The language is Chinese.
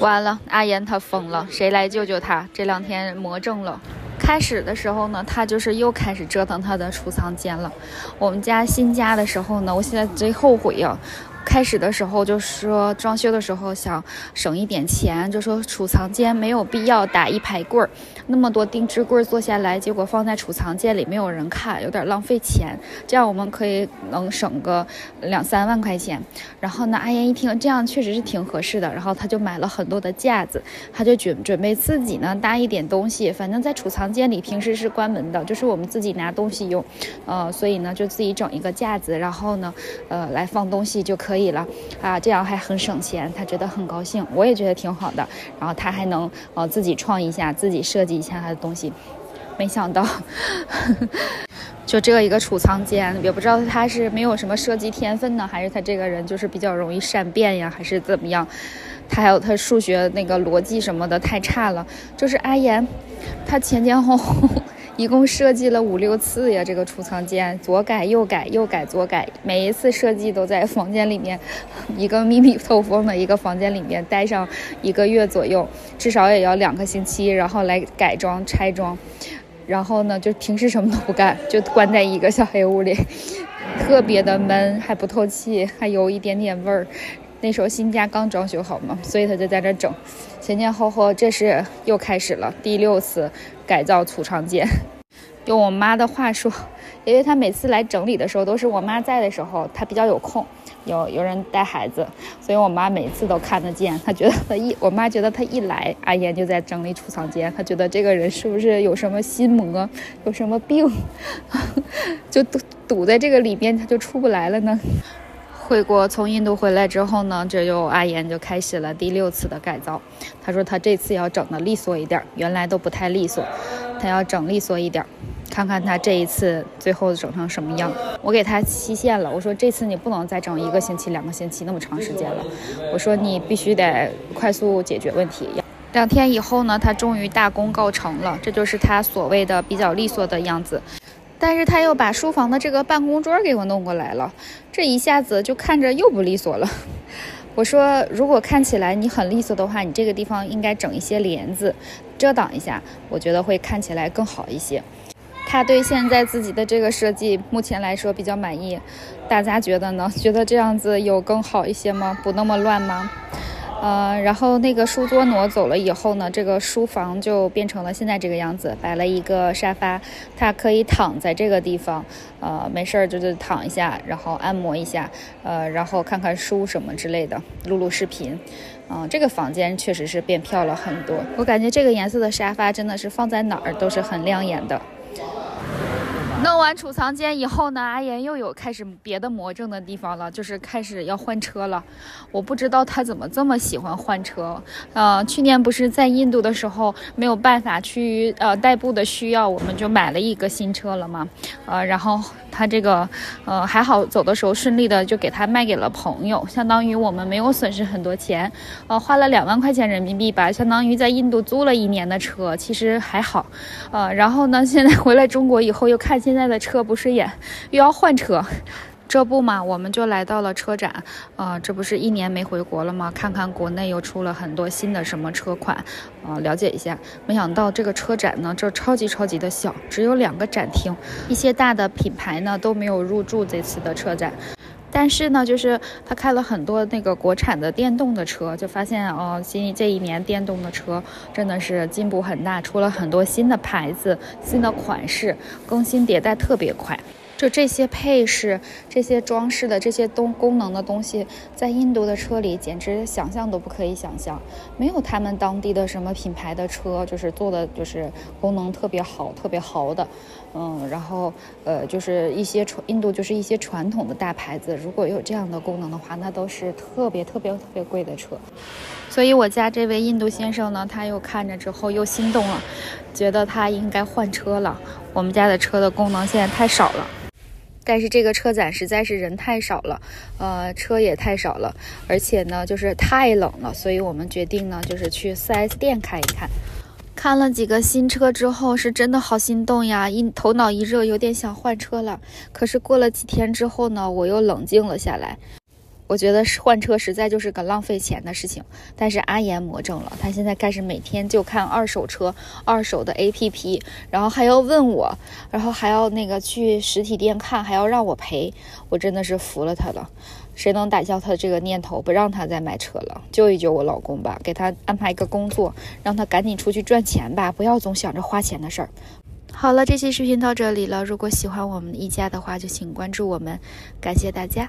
完了，阿岩他疯了，谁来救救他？这两天魔怔了。开始的时候呢，他就是又开始折腾他的储藏间了。我们家新家的时候呢，我现在最后悔呀。开始的时候就说装修的时候想省一点钱，就说储藏间没有必要打一排柜儿，那么多定制柜儿做下来，结果放在储藏间里没有人看，有点浪费钱。这样我们可以能省个两三万块钱。然后呢，阿岩一听这样确实是挺合适的，然后他就买了很多的架子，他就准准备自己呢搭一点东西，反正在储藏间里平时是关门的，就是我们自己拿东西用，呃，所以呢就自己整一个架子，然后呢，呃，来放东西就可以。可以了啊，这样还很省钱，他觉得很高兴，我也觉得挺好的。然后他还能呃自己创一下，自己设计一下他的东西。没想到，就这一个储藏间，也不知道他是没有什么设计天分呢，还是他这个人就是比较容易善变呀，还是怎么样？他还有他数学那个逻辑什么的太差了。就是阿岩，他前前后后。一共设计了五六次呀，这个储藏间左改右改，右改左改，每一次设计都在房间里面一个密密透风的一个房间里面待上一个月左右，至少也要两个星期，然后来改装拆装，然后呢就平时什么都不干，就关在一个小黑屋里，特别的闷，还不透气，还有一点点味儿。那时候新家刚装修好嘛，所以他就在这整，前前后后这是又开始了第六次改造储藏间。用我妈的话说，因为他每次来整理的时候都是我妈在的时候，他比较有空，有有人带孩子，所以我妈每次都看得见。他觉得他一，我妈觉得他一来，阿岩就在整理储藏间，他觉得这个人是不是有什么心魔，有什么病，就堵堵在这个里边，他就出不来了呢。回国从印度回来之后呢，这就阿岩就开始了第六次的改造。他说他这次要整的利索一点，原来都不太利索，他要整利索一点，看看他这一次最后整成什么样。我给他期限了，我说这次你不能再整一个星期、两个星期那么长时间了，我说你必须得快速解决问题。两天以后呢，他终于大功告成了，这就是他所谓的比较利索的样子。但是他又把书房的这个办公桌给我弄过来了，这一下子就看着又不利索了。我说，如果看起来你很利索的话，你这个地方应该整一些帘子遮挡一下，我觉得会看起来更好一些。他对现在自己的这个设计目前来说比较满意，大家觉得呢？觉得这样子有更好一些吗？不那么乱吗？呃，然后那个书桌挪走了以后呢，这个书房就变成了现在这个样子，摆了一个沙发，他可以躺在这个地方，呃，没事儿就是躺一下，然后按摩一下，呃，然后看看书什么之类的，录录视频，嗯，这个房间确实是变漂了很多，我感觉这个颜色的沙发真的是放在哪儿都是很亮眼的。弄完储藏间以后呢，阿岩又有开始别的魔怔的地方了，就是开始要换车了。我不知道他怎么这么喜欢换车。呃，去年不是在印度的时候没有办法去呃代步的需要，我们就买了一个新车了嘛。呃，然后。他这个，呃，还好走的时候顺利的就给他卖给了朋友，相当于我们没有损失很多钱，呃，花了两万块钱人民币吧，相当于在印度租了一年的车，其实还好，呃，然后呢，现在回来中国以后又看见现在的车不顺眼，又要换车。这不嘛，我们就来到了车展，呃，这不是一年没回国了吗？看看国内又出了很多新的什么车款，呃，了解一下。没想到这个车展呢，这超级超级的小，只有两个展厅，一些大的品牌呢都没有入驻这次的车展。但是呢，就是他开了很多那个国产的电动的车，就发现哦，新这一年电动的车真的是进步很大，出了很多新的牌子、新的款式，更新迭代特别快。就这些配饰、这些装饰的这些东功能的东西，在印度的车里简直想象都不可以想象，没有他们当地的什么品牌的车，就是做的就是功能特别好、特别豪的，嗯，然后呃，就是一些传印度就是一些传统的大牌子，如果有这样的功能的话，那都是特别特别特别贵的车。所以我家这位印度先生呢，他又看着之后又心动了，觉得他应该换车了。我们家的车的功能现在太少了。但是这个车展实在是人太少了，呃，车也太少了，而且呢，就是太冷了，所以我们决定呢，就是去 4S 店看一看。看了几个新车之后，是真的好心动呀，一头脑一热，有点想换车了。可是过了几天之后呢，我又冷静了下来。我觉得换车实在就是个浪费钱的事情。但是阿言魔怔了，他现在开始每天就看二手车、二手的 APP，然后还要问我，然后还要那个去实体店看，还要让我赔。我真的是服了他了。谁能打消他这个念头，不让他再买车了？救一救我老公吧，给他安排一个工作，让他赶紧出去赚钱吧，不要总想着花钱的事儿。好了，这期视频到这里了。如果喜欢我们一家的话，就请关注我们，感谢大家。